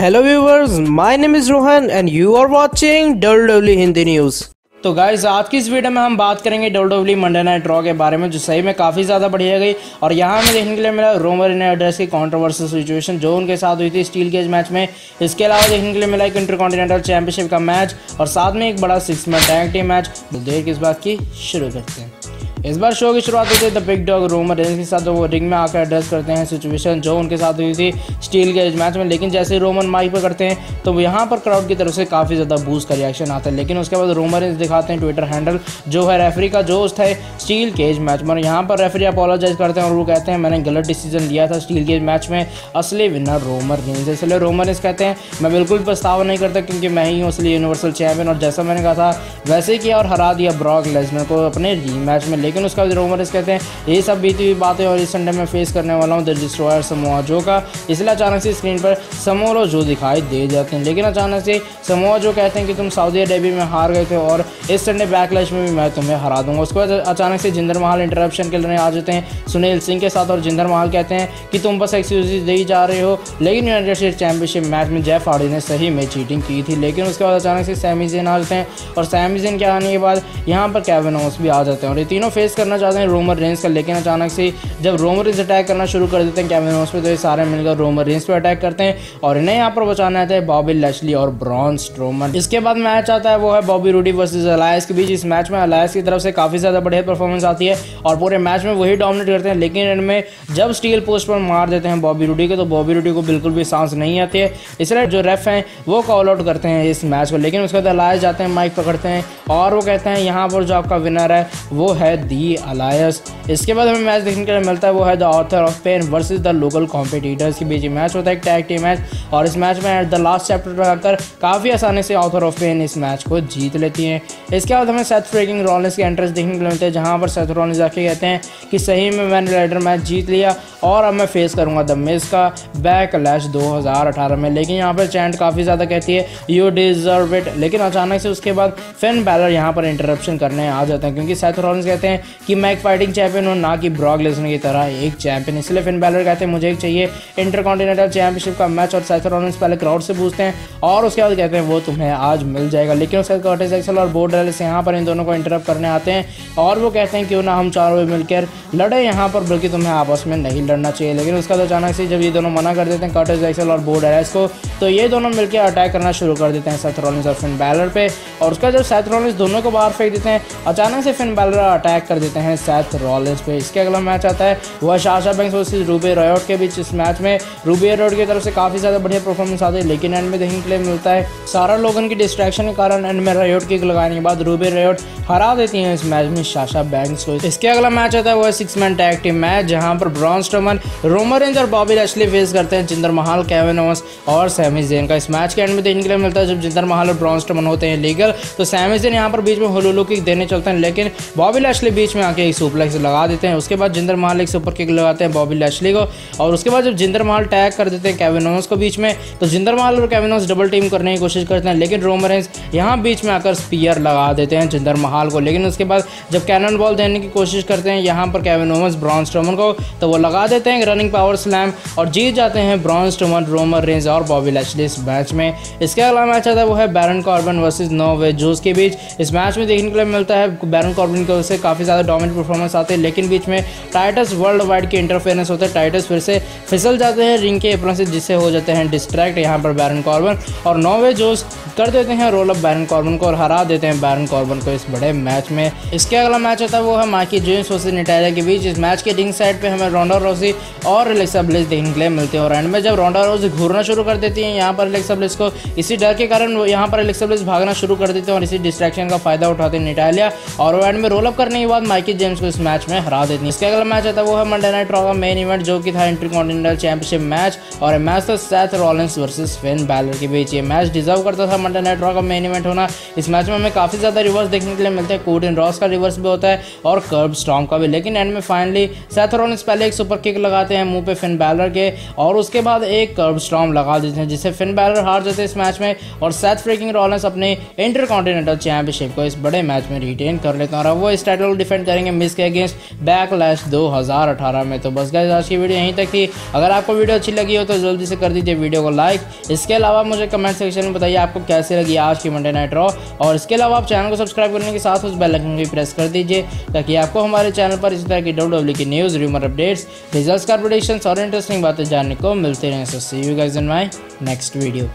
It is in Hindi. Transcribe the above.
Hello viewers, my name is Rohan and you are watching W Hindi news तो गाइज़ आज की इस वीडियो में हम बात करेंगे डब्ल्यू मंडे नाइट ड्रॉ के बारे में जो सही में काफ़ी ज़्यादा बढ़िया गई। और यहाँ हमें देखने के लिए मिला रोमर इन एड्रेस की कॉन्ट्रोवर्सल सिचुएशन जो उनके साथ हुई थी स्टील केज मैच में। इसके अलावा देखने के लिए मिला एक इंटरकॉन्टिनेंटल चैंपियनशिप का मैच और साथ में एक बड़ा सिक्स मैच टीम मैच देर किस बात की? शुरू करते हैं। इस बार शो की शुरुआत होती है the big dog Roman Reigns के साथ वो रिंग में आकर एड्रेस करते हैं सिचुएशन जो उनके साथ हुई थी स्टील के मैच में। लेकिन जैसे ही रोमन माइक पर करते हैं तो यहाँ पर क्राउड की तरफ़ से काफ़ी ज़्यादा बूस्ट का रिएक्शन आता है। लेकिन उसके बाद रोमर रेंज दिखाते हैं ट्विटर हैंडल जो है रेफरी का जो है स्टील केज मैच में। यहाँ पर रेफरी अपोलोजाइज करते हैं और वो कहते हैं, मैंने गलत डिसीज़न लिया था स्टील केज मैच में। असली विनर रोमर रेंज इसलिए रोमर रेंज कहते हैं, मैं बिल्कुल पछतावा नहीं करता क्योंकि मैं ही हूँ असली यूनिवर्सल चैंपियन और जैसा मैंने कहा था, वैसे किया और हरा दिया ब्रॉक लेजनर को अपने मैच में। लेकिन उसका रोमर कहते हैं, ये सब बीती हुई बातें और इस संडे में फेस करने वाला हूँ द डिस्ट्रॉयर समोआ जो का इसलिए अचानक से स्क्रीन पर समोलो जो दिखाई दे जाते हैं। लेकिन अचानक से समोआ जो कहते हैं कि तुम सऊदी अरेबिया में हार गए थे और इस संडे बैकलैश में भी मैं तुम्हें हरा दूँगा। उसके बाद अचानक से जिंदर महाल इंटरप्शन के लिए आ जाते हैं सुनील सिंह के साथ और जिंदर महाल कहते हैं कि तुम बस एक्सक्यूज दे जा रहे हो। लेकिन यूनाइटेड स्टेट चैंपियनशिप मैच में जेफ हार्डी ने सही में चीटिंग की थी। लेकिन उसके बाद अचानक से सैमीजिन आ जाते हैं और सैमीजिन के आने के बाद यहाँ पर कैविन ओस भी आ जाते हैं और ये तीनों फेस करना चाहते हैं रोमर रेंज का, लेकिन अचानक से जब रोमर रेंस अटैक करना शुरू कर देते हैं कैमिन पे तो ये सारे मिलकर रोमर रेंस पे अटैक करते हैं और इन्हें यहाँ पर बचाना आता है बॉबी लशली और ब्रॉन स्ट्रोमन इसके बाद मैच आता है, वो है बॉबी रूडी वर्सेज अलायस के बीच। इस मैच में अलायस की तरफ़ से काफ़ी ज़्यादा बढ़िया परफॉर्मेंस आती है और पूरे मैच में वही डोमिनेट करते हैं, लेकिन इनमें जब स्टील पोस्ट पर मार देते हैं बॉबी रूडी को तो बॉबी रूडी को बिल्कुल भी सांस नहीं आती है। इसलिए जो रेफ हैं, वो कॉल आउट करते हैं इस मैच को। लेकिन उसके बाद अलायस जाते हैं माइक पकड़ते हैं और वो कहते हैं, यहाँ पर जो आपका विनर है, वो है दी अलायस। इसके बाद हमें मैच देखने के लिए मिलता है वो है the Author of Pain versus the local competitors के बीच मैच होता है, एक टैग टीम मैच और इस मैच में एट द लास्ट चैप्टर लगाकर काफ़ी आसानी से ऑथर ऑफ़ पेन इस मैच को जीत लेती हैं। इसके बाद हमें सेथ फ्रेकिंग रॉलेंस के एंट्रेंस देखने को मिलते हैं, जहाँ पर सेथ रॉलेंस जाके कहते हैं कि सही में मैंने लेडर मैच जीत लिया और अब मैं फेस करूँगा द मिस का बैक लैश दो हज़ार अठारह में। लेकिन यहाँ पर चैंट काफ़ी ज़्यादा कहती है यू डिजर्व इट लेकिन अचानक से उसके बाद फिन बैलर यहाँ पर इंटरप्शन करने आ जाते हैं, क्योंकि सेथ रॉलेंस कहते हैं कि मैं एक फाइटिंग चैंपियन हूँ, ना कि ब्रॉक लेसनर की तरह एक चैंपियन इसलिए फिन बैलर कहते हैं, मुझे एक चाहिए इंटरकॉन्टिनेंटल चैंपियनशिप का मैच और सैथरोनस पहले क्राउड से पूछते हैं और उसके बाद कहते हैं, वो तुम्हें आज मिल जाएगा। लेकिन उसके बाद कर्टिस एक्सल और बोर्ड से यहाँ पर इन दोनों को इंटरप्ट करने आते हैं और वो कहते हैं, क्यों ना हम चारों मिलकर लड़े यहाँ पर, बल्कि तुम्हें आपस में नहीं लड़ना चाहिए। लेकिन उसका तो अचानक से जब ये दोनों मना कर देते हैं कर्टिस एक्सल और बोर्ड एलेस को तो ये दोनों मिलकर अटैक करना शुरू कर देते हैं सैथरोनिस और फिन बैलर पे। और उसका जब सैथरोनिस दोनों को बाहर फेंक देते हैं, अचानक से फिन बैलर अटैक कर देते हैं सैथ रॉलिस पे। इसके अगला मैच आता है वह Sasha bank versus Ruby Riott के बीच। इस मैच में रूबे रॉयट की तरफ़ से काफ़ी ज़्यादा बढ़िया परफॉर्मेंस आती है, लेकिन एंड में देखने के लिए मिलता है सारा लोगन की डिस्ट्रैक्शन के कारण एंड में रॉयट किक लगाने के बाद रूबे रॉयट हरा देती हैं इस मैच में शाशा बैंक्स को। इसके अगला मैच आता है वह six man tag team match जहाँ पर ब्रॉन स्टोमन रोमर रेंज और बॉबी लैशली फेस करते हैं जिंदर महाल केविन ओवंस और सैमी जेन का। इस मैच के एंड में देखने के लिए मिलता है जब जिंदर महाल और ब्रॉन स्टोमन होते हैं लीगल तो सैमी जेन यहाँ पर बीच में होलुलू किक देने चलते हैं, लेकिन बॉबी लैशली बीच में आके एक सुपलेक्स लगा देते हैं। उसके बाद जिंदर महाल एक सुपर किक लगाते हैं बॉबी लैशली को। और उसके बाद जब जिंदर महल टैग कर देते हैं कैविनोस को बीच में तो जिंदर महल और कैविनोस डबल टीम करने की कोशिश करते हैं, लेकिन रोमरेंस यहाँ बीच में आकर स्पीयर लगा देते हैं जिंदर महल को। लेकिन उसके बाद जब कैनन बॉल देने की कोशिश करते हैं, यहाँ पर कैविनोमस ब्रॉन स्टोमन को तो वो लगा देते हैं रनिंग पावर स्लैम और जीत जाते हैं ब्रॉन स्टोमन रोमर रेंज और बॉबी लैशली इस मैच में। इसके अलावा मैच आता है वो है Baron Corbin versus No Way Jose के बीच। इस मैच में देखने के लिए मिलता है बैरन कॉर्बन की वजह से काफ़ी ज़्यादा डोमिनेट परफॉर्मेंस आते हैं, लेकिन बीच में टाइटस वर्ल्ड वाइड के इंटरफेरेंस होते हैं। टाइटस फिर से फिसल जाते हैं रिंग के एप्रन से, जिससे हो जाते हैं डिस्ट्रैक्ट यहाँ पर बैरन कॉर्बन और नोवे जोस कर देते हैं रोल अप बैरन कॉर्बन को और हरा देते हैं बैरन कॉर्बन को इस बड़े मैच में। इसके अगला मैच होता है, वो है माइकी जेम्स वर्सेज निटालिया के बीच इस मैच के रिंग साइड पे हमें रोंडा रोसी और एलेक्सा ब्लिस देखने के लिए मिलते हैं। और एंड में जब रोंडा रोसी घूरना शुरू कर देती है, यहाँ पर एलेक्सा ब्लिस को इसी डर के कारण यहाँ पर एलेक्सा ब्लिस भागना शुरू कर देते हैं और इसी डिस्ट्रैक्शन का फ़ायदा उठाते हैं निटालिया और एंड में रोल अप करने के माइकी जेम्स को इस मैच में हरा देती है। इसके अगला मैच आता है, वो है मंडे नाइट रॉ का मेन इवेंट जो कि था इंटर कॉन्टिनेंटल चैंपियनशिप मैच और मैच था Seth Rollins versus Finn Balor के बीच। ये मैच डिजर्व करता था मंडे नाइट रॉ का मेन इवेंट होना। इस मैच में हमें काफ़ी ज़्यादा रिवर्स देखने के लिए मिलते हैं। कोट इन रॉस का रिवर्स भी होता है, और कर्ब स्ट्रॉम का भी। लेकिन एंड में फाइनली सैथ रॉलेंस पहले एक सुपर किक लगाते हैं मुँह पे फिन बैलर के, और उसके बाद एक कर्ब स्ट्रॉम लगा देते हैं जिससे फिन बैलर हार जाते हैं इस मैच में, और सेथ फ्रीकिंग रॉलेंस अपने इंटर कॉन्टिनेंटल चैंपियनशिप को इस बड़े मैच में रिटेन कर लेते हैं। और वो इस टाइटल डिफेंड करेंगे मिस के अगेंस्ट बैक लैश दो में। तो बस गए आज की वीडियो यहीं तक थी। अगर आपको वीडियो अच्छी लगी हो तो जल्दी से कर दीजिए वीडियो को लाइक इसके अलावा मुझे कमेंट सेक्शन में बताइए आपको कैसे लगी आज की मंडे नाइट रॉ और इसके अलावा आप चैनल को सब्सक्राइब करने के साथ उस बेल आइकन भी प्रेस कर दीजिए, ताकि आपको हमारे चैनल पर इस तरह की डब्ल्यू की न्यूज़ रूमर अपडेट्स रिज़ल्ट का और इंटरेस्टिंग बातें जानने को मिलते रहें। So see you guys in my next video